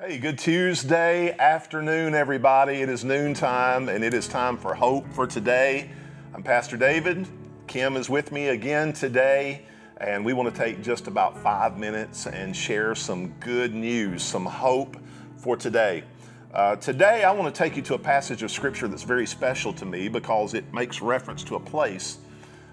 Hey, good Tuesday afternoon, everybody. It is noontime and it is time for hope for today. I'm Pastor David. Kim is with me again today, and we want to take just about five minutes and share some good news, some hope for today. Uh, today, I want to take you to a passage of Scripture that's very special to me because it makes reference to a place,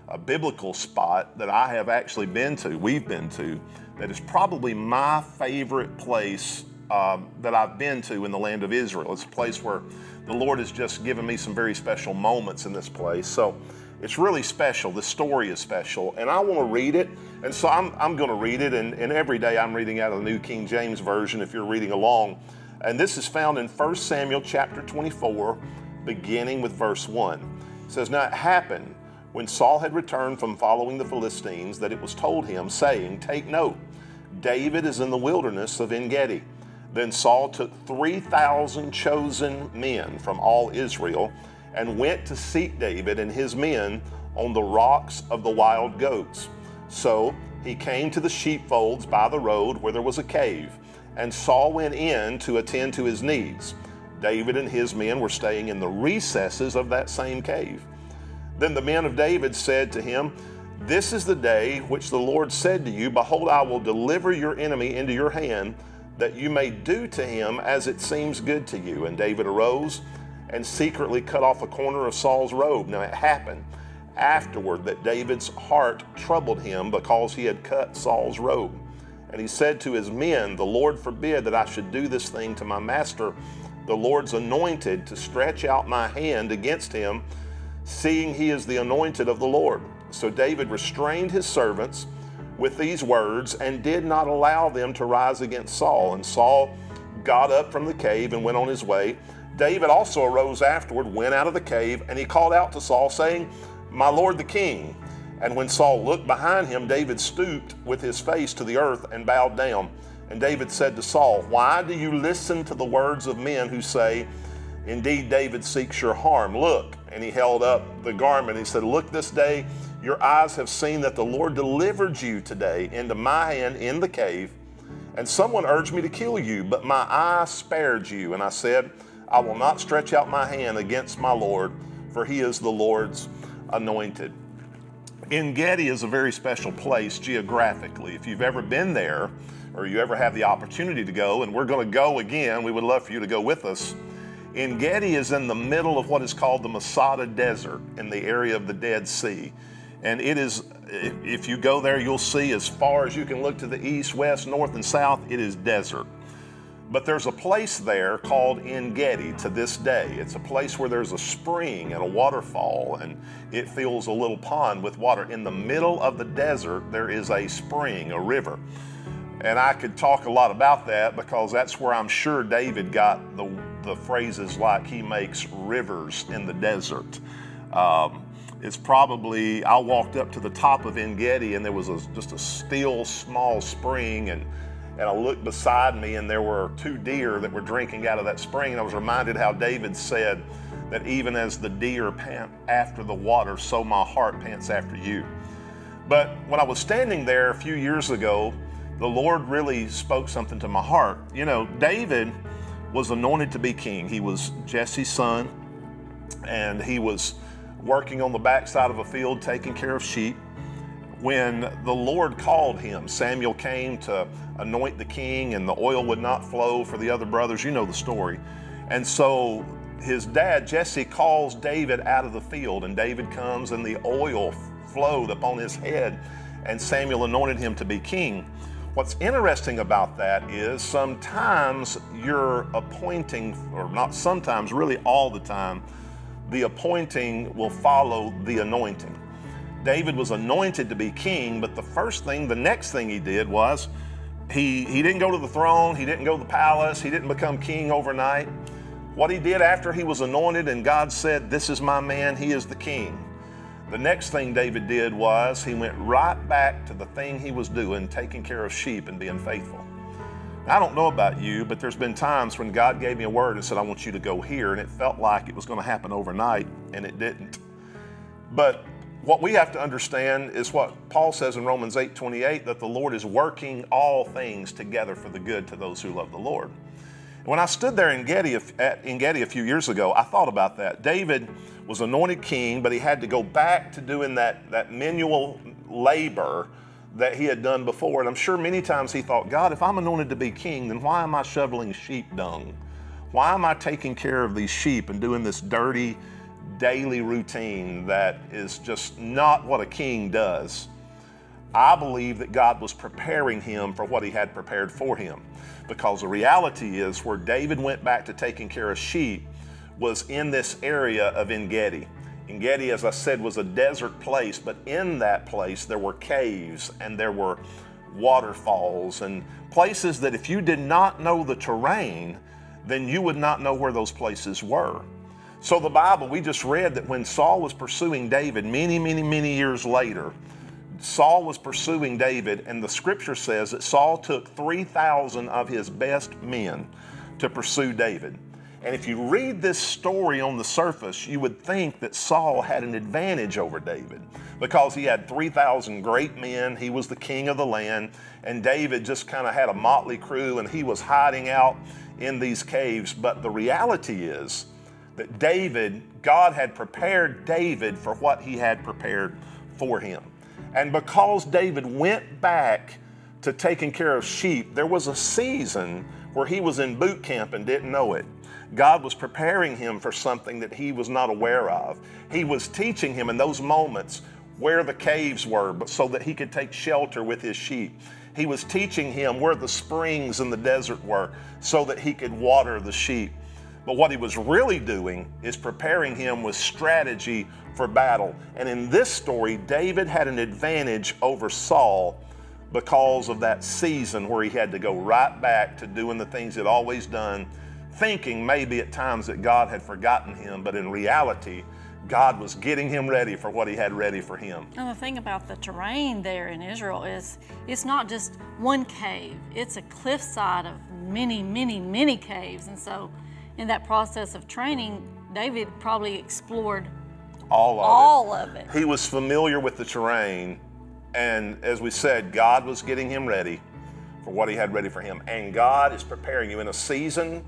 a biblical spot that I have actually been to, we've been to, that is probably my favorite place um, that I've been to in the land of Israel. It's a place where the Lord has just given me some very special moments in this place. So it's really special. The story is special, and I want to read it. And so I'm, I'm going to read it, and, and every day I'm reading out of the New King James Version if you're reading along. And this is found in 1 Samuel chapter 24, beginning with verse 1. It says, Now it happened when Saul had returned from following the Philistines that it was told him, saying, Take note, David is in the wilderness of En Gedi. Then Saul took 3,000 chosen men from all Israel and went to seek David and his men on the rocks of the wild goats. So he came to the sheepfolds by the road where there was a cave, and Saul went in to attend to his needs. David and his men were staying in the recesses of that same cave. Then the men of David said to him, This is the day which the Lord said to you, Behold, I will deliver your enemy into your hand that you may do to him as it seems good to you. And David arose and secretly cut off a corner of Saul's robe. Now it happened afterward that David's heart troubled him because he had cut Saul's robe. And he said to his men, The Lord forbid that I should do this thing to my master, the Lord's anointed, to stretch out my hand against him, seeing he is the anointed of the Lord. So David restrained his servants with these words and did not allow them to rise against Saul. And Saul got up from the cave and went on his way. David also arose afterward, went out of the cave, and he called out to Saul, saying, My lord the king. And when Saul looked behind him, David stooped with his face to the earth and bowed down. And David said to Saul, Why do you listen to the words of men who say, Indeed, David seeks your harm? Look. And he held up the garment. He said, Look this day your eyes have seen that the Lord delivered you today into my hand in the cave, and someone urged me to kill you, but my eye spared you. And I said, I will not stretch out my hand against my Lord, for he is the Lord's anointed. En Gedi is a very special place geographically. If you've ever been there, or you ever have the opportunity to go, and we're going to go again, we would love for you to go with us. En Gedi is in the middle of what is called the Masada Desert in the area of the Dead Sea. And it is, if you go there, you'll see as far as you can look to the east, west, north, and south, it is desert. But there's a place there called En Gedi to this day. It's a place where there's a spring and a waterfall, and it fills a little pond with water. In the middle of the desert, there is a spring, a river. And I could talk a lot about that because that's where I'm sure David got the, the phrases like he makes rivers in the desert. Um, it's probably, I walked up to the top of En Gedi and there was a, just a still small spring and, and I looked beside me and there were two deer that were drinking out of that spring. And I was reminded how David said that even as the deer pant after the water, so my heart pants after you. But when I was standing there a few years ago, the Lord really spoke something to my heart. You know, David was anointed to be king. He was Jesse's son, and he was working on the backside of a field taking care of sheep. When the Lord called him, Samuel came to anoint the king, and the oil would not flow for the other brothers. You know the story. And so his dad, Jesse, calls David out of the field, and David comes, and the oil flowed upon his head, and Samuel anointed him to be king. What's interesting about that is sometimes you're appointing, or not sometimes, really all the time, the appointing will follow the anointing. David was anointed to be king, but the first thing, the next thing he did was he, he didn't go to the throne, he didn't go to the palace, he didn't become king overnight. What he did after he was anointed and God said, This is my man, he is the king. The next thing David did was he went right back to the thing he was doing, taking care of sheep and being faithful. I don't know about you, but there's been times when God gave me a word and said, I want you to go here, and it felt like it was going to happen overnight, and it didn't. But what we have to understand is what Paul says in Romans 8 28 that the Lord is working all things together for the good to those who love the Lord. When I stood there En Gedi, at, En Gedi a few years ago, I thought about that. David was anointed king, but he had to go back to doing that, that manual labor that he had done before. And I'm sure many times he thought, God, if I'm anointed to be king, then why am I shoveling sheep dung? Why am I taking care of these sheep and doing this dirty daily routine that is just not what a king does? I believe that God was preparing him for what he had prepared for him. Because the reality is, where David went back to taking care of sheep was in this area of Engedi. Engedi, as I said, was a desert place, but in that place there were caves and there were waterfalls and places that if you did not know the terrain, then you would not know where those places were. So the Bible, we just read that when Saul was pursuing David many, many, many years later, Saul was pursuing David, and the scripture says that Saul took 3,000 of his best men to pursue David. And if you read this story on the surface, you would think that Saul had an advantage over David because he had 3,000 great men. He was the king of the land. And David just kind of had a motley crew and he was hiding out in these caves. But the reality is that David, God had prepared David for what he had prepared for him. And because David went back to taking care of sheep, there was a season where he was in boot camp and didn't know it. God was preparing him for something that he was not aware of. He was teaching him in those moments where the caves were, so that he could take shelter with his sheep. He was teaching him where the springs in the desert were so that he could water the sheep. But what he was really doing is preparing him with strategy for battle. And in this story, David had an advantage over Saul because of that season where he had to go right back to doing the things he'd always done thinking maybe at times that God had forgotten him, but in reality, God was getting him ready for what he had ready for him. And the thing about the terrain there in Israel is it's not just one cave, it's a cliffside of many, many, many caves. And so, in that process of training, David probably explored all of all it. Of it. He was familiar with the terrain. And as we said, God was getting him ready for what he had ready for him. And God is preparing you in a season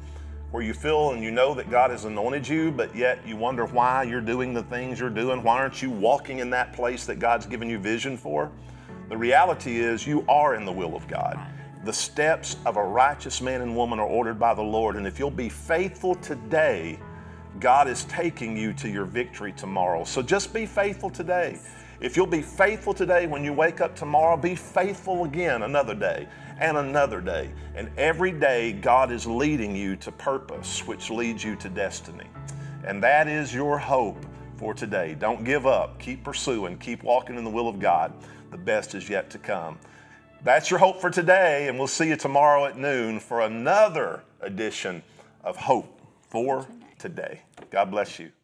where you feel and you know that God has anointed you, but yet you wonder why you're doing the things you're doing. Why aren't you walking in that place that God's given you vision for? The reality is you are in the will of God. The steps of a righteous man and woman are ordered by the Lord. And if you'll be faithful today, God is taking you to your victory tomorrow. So just be faithful today. If you'll be faithful today when you wake up tomorrow, be faithful again another day and another day. And every day, God is leading you to purpose, which leads you to destiny. And that is your hope for today. Don't give up. Keep pursuing. Keep walking in the will of God. The best is yet to come. That's your hope for today, and we'll see you tomorrow at noon for another edition of Hope for Today. God bless you.